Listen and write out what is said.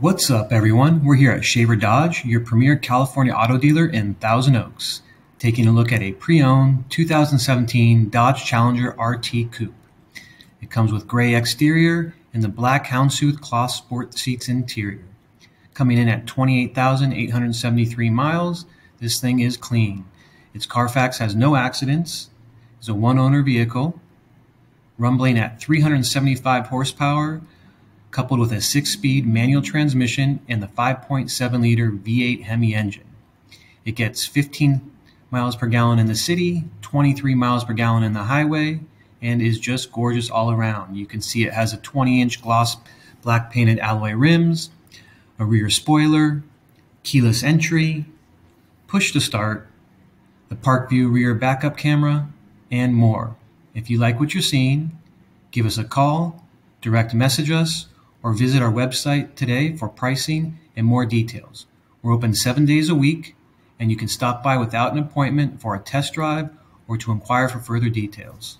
What's up, everyone? We're here at Shaver Dodge, your premier California auto dealer in Thousand Oaks, taking a look at a pre-owned 2017 Dodge Challenger RT Coupe. It comes with gray exterior and the black houndstooth cloth sport seats interior. Coming in at 28,873 miles, this thing is clean. Its Carfax has no accidents, is a one-owner vehicle, rumbling at 375 horsepower, coupled with a six-speed manual transmission and the 5.7-liter V8 Hemi engine. It gets 15 miles per gallon in the city, 23 miles per gallon in the highway, and is just gorgeous all around. You can see it has a 20-inch gloss black painted alloy rims, a rear spoiler, keyless entry, push to start, the park view rear backup camera, and more. If you like what you're seeing, give us a call, direct message us, or visit our website today for pricing and more details. We're open seven days a week, and you can stop by without an appointment for a test drive or to inquire for further details.